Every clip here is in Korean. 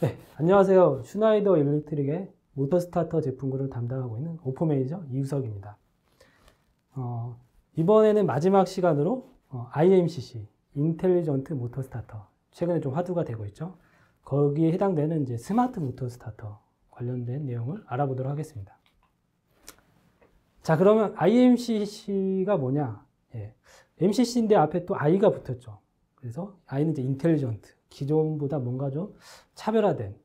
네, 안녕하세요. 슈나이더 일렉트릭의 motor starter 제품군을 담당하고 있는 offer manager 이우석입니다. 어, 이번에는 마지막 시간으로 어, IMCC, intelligent motor starter, 최근에 좀 화두가 되고 있죠. 거기에 해당되는 이제 smart motor starter 관련된 내용을 알아보도록 하겠습니다. 자, 그러면 IMCC가 뭐냐? 예, MCC인데 앞에 또 I가 붙었죠. 그래서 I는 이제 intelligent, 기존보다 뭔가 좀 차별화된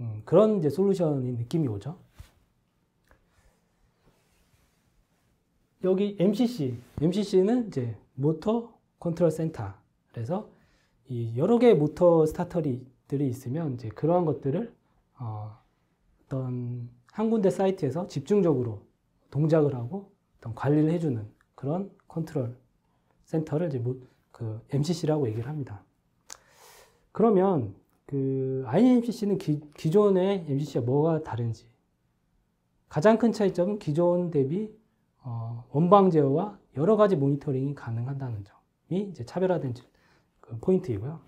음, 그런 이제 솔루션의 느낌이 오죠. 여기 MCC, MCC는 이제 motor control center. 그래서 이 여러 개의 모터 스타터들이 있으면 이제 그러한 것들을 어, 어떤 한 군데 사이트에서 집중적으로 동작을 하고 어떤 관리를 해주는 그런 컨트롤 센터를 이제 그 MCC라고 얘기를 합니다. 그러면 그 IMCC는 기, 기존의 MCC와 뭐가 다른지 가장 큰 차이점은 기존 대비 어, 원방 제어와 여러 가지 모니터링이 가능하다는 점이 이제 차별화된 그 포인트이고요.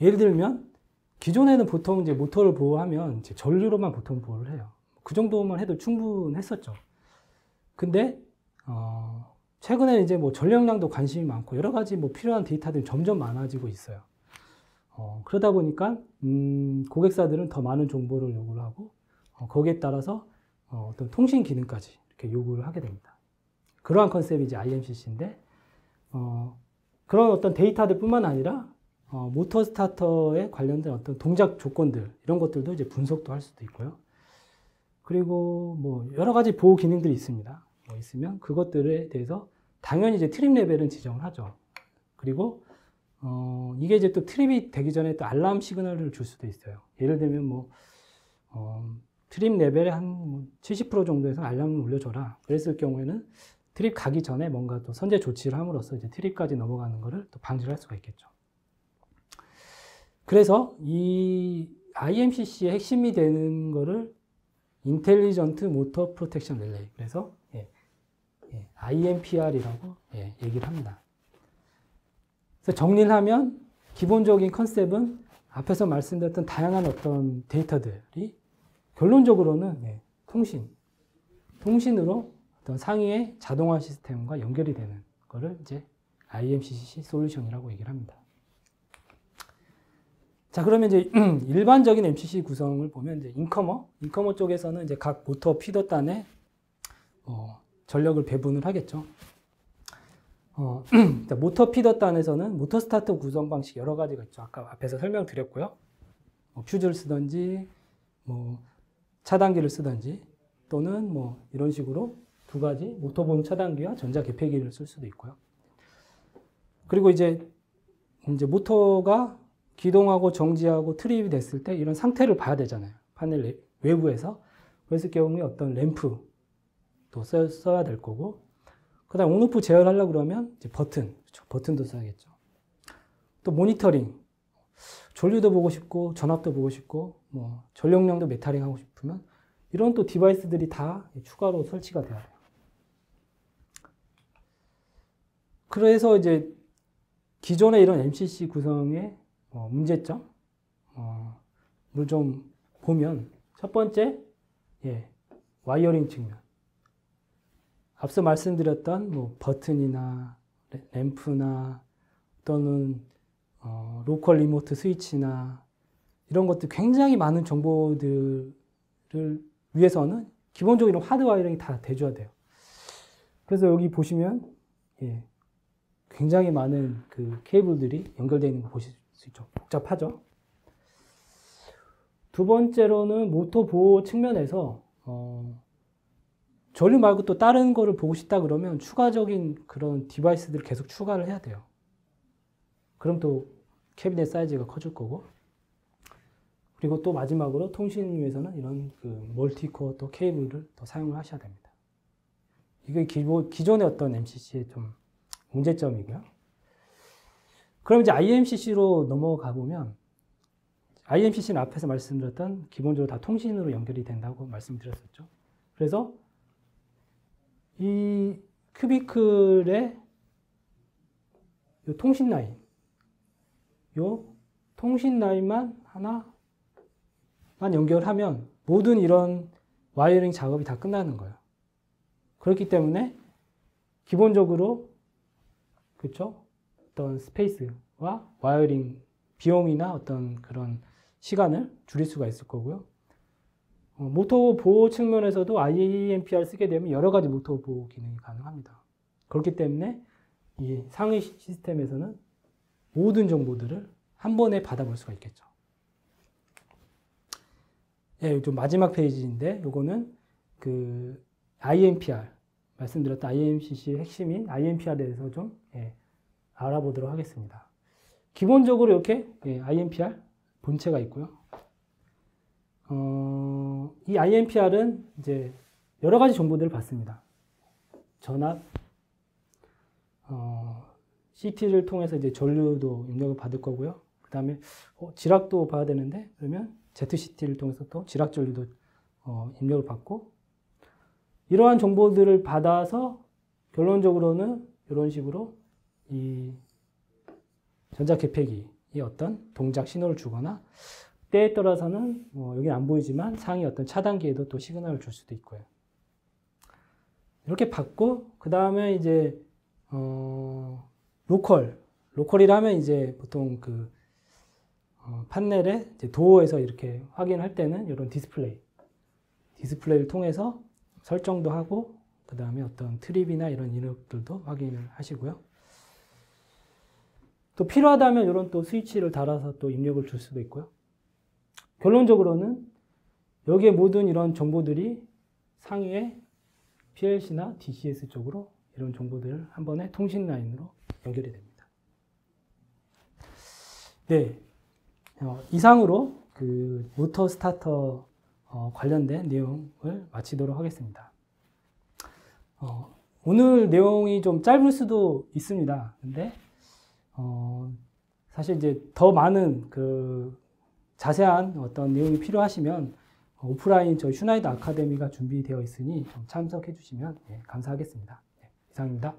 예를 들면 기존에는 보통 이제 모터를 보호하면 이제 전류로만 보통 보호를 해요. 그 정도만 해도 충분했었죠. 근데 어, 최근에 이제 뭐 전력량도 관심이 많고 여러 가지 뭐 필요한 데이터들이 점점 많아지고 있어요. 어, 그러다 보니까 음, 고객사들은 더 많은 정보를 요구를 하고 어, 거기에 따라서 어, 어떤 통신 기능까지 이렇게 요구를 하게 됩니다. 그러한 컨셉이 이제 IMCC인데 어, 그런 어떤 데이터들뿐만 아니라 어, 모터 스타터에 관련된 어떤 동작 조건들 이런 것들도 이제 분석도 할 수도 있고요. 그리고 뭐 여러 가지 보호 기능들이 있습니다. 뭐 있으면 그것들에 대해서 당연히 이제 trip level은 지정을 하죠. 그리고 어, 이게 이제 또 trip이 되기 전에 또 알람 시그널을 줄 수도 있어요. 예를 들면 뭐, 어, trip level의 한 70%뭐 정도에서 알람을 울려줘라. 그랬을 경우에는 trip 가기 전에 뭔가 또 선제 조치를 함으로써 이제 trip까지 넘어가는 것을 또 방지를 할 수가 있겠죠. 그래서 이 IMCC의 핵심이 되는 거를 intelligent motor protection relay. 그래서 예, 예, IMPR이라고 예, 얘기를 합니다. 그래서 정리를 하면 기본적인 컨셉은 앞에서 말씀드렸던 다양한 어떤 데이터들이 결론적으로는 네, 통신, 통신으로 어떤 상위의 자동화 시스템과 연결이 되는 거를 이제 IMCC 솔루션이라고 얘기를 합니다. 자, 그러면 이제 일반적인 MCC 구성을 보면 이제 incomer, incomer 쪽에서는 이제 각 motor feeder단에 어, 전력을 배분을 하겠죠. 어, motor feeder 단에서는 motor starter 구성 방식 여러 가지가 있죠. 아까 앞에서 설명드렸고요. 뭐 퓨즈를 쓰든지, 뭐 차단기를 쓰든지, 또는 뭐 이런 식으로 두 가지 모터보호 차단기와 전자 개폐기를 쓸 수도 있고요. 그리고 이제 이제 모터가 기동하고 정지하고 trip이 됐을 때 이런 상태를 봐야 되잖아요. 파넬 외부에서. 그랬을 경우에 어떤 램프도 써야 될 거고, 그 다음 on-off 제어하려고 그러면 이제 버튼, 그렇죠. 버튼도 써야겠죠. 또 모니터링, 전류도 보고 싶고 전압도 보고 싶고 뭐 전력량도 metering 하고 싶으면 이런 또 device들이 다 추가로 설치가 돼야 돼요. 그래서 이제 기존의 이런 MCC 구성의 어, 문제점 어, 좀 보면 첫 번째 예, wiring 측면 앞서 말씀드렸던 뭐 버튼이나 램프나 또는 어, local remote 스위치나 이런 것들 굉장히 많은 정보들을 위해서는 기본적으로 hard wiring이 다 돼줘야 돼요. 그래서 여기 보시면 예, 굉장히 많은 그 케이블들이 연결되어 있는 거 보실 수 있죠. 복잡하죠. 두 번째로는 모터 보호 측면에서 어, 전류 말고 또 다른 거를 보고 싶다 그러면 추가적인 그런 device들을 계속 추가를 해야 돼요. 그럼 또 캐비넷 사이즈가 커질 거고. 그리고 또 마지막으로 통신 위해서는 이런 그 멀티코어 또 케이블을 더 사용을 하셔야 됩니다. 이게 기존의 어떤 MCC의 좀 문제점이고요. 그럼 이제 IMCC로 넘어가 보면 IMCC는 앞에서 말씀드렸던 기본적으로 다 통신으로 연결이 된다고 말씀드렸었죠. 그래서 이 cubicle의 요 통신 라인, 요 통신 라인만 하나 연결하면 모든 이런 wiring 작업이 다 끝나는 거예요. 그렇기 때문에 기본적으로 그렇죠? 어떤 space와 wiring 비용이나 어떤 그런 시간을 줄일 수가 있을 거고요. 어, 모터 보호 측면에서도 IAMPR 쓰게 되면 여러 가지 모터 보호 기능이 가능합니다. 그렇기 때문에 이 상위 시스템에서는 모든 정보들을 한 번에 받아볼 수가 있겠죠. 예, 좀 마지막 페이지인데 요거는 그 IMPR 말씀드렸던 IMCC의 핵심인 IMPR에 대해서 좀 예, 알아보도록 하겠습니다. 기본적으로 이렇게 예, IMPR 본체가 있고요. 어, 이 IMPR은 이제 여러 가지 정보들을 받습니다. 전압, 어, CT를 통해서 이제 전류도 입력을 받을 거고요. 그 다음에 어, 지락도 봐야 되는데 그러면 ZCT를 통해서 또 지락 전류도 어, 입력을 받고 이러한 정보들을 받아서 결론적으로는 이런 식으로 이 전자 개폐기의 어떤 동작 신호를 주거나 때에 따라서는 뭐 여기 안 보이지만 상위 어떤 차단기에도 또 시그널을 줄 수도 있고요. 이렇게 받고 그 다음에 이제 어, local local이라 하면 이제 보통 그 어, 판넬에 도어에서 이렇게 확인할 때는 이런 디스플레이 디스플레이를 통해서 설정도 하고 그 다음에 어떤 trip이나 이런 이력들도 확인을 하시고요. 또 필요하다면 이런 또 스위치를 달아서 또 입력을 줄 수도 있고요. 결론적으로는 여기에 모든 이런 정보들이 상위에 PLC나 DCS 쪽으로 이런 정보들을 한 번에 통신 라인으로 연결이 됩니다. 네. 어, 이상으로 그 motor starter 어, 관련된 내용을 마치도록 하겠습니다. 어, 오늘 내용이 좀 짧을 수도 있습니다. 근데 어, 사실 이제 더 많은 그 자세한 어떤 내용이 필요하시면 오프라인 저희 슈나이더 아카데미가 준비되어 있으니 좀 참석해 주시면 예, 감사하겠습니다. 네, 이상입니다.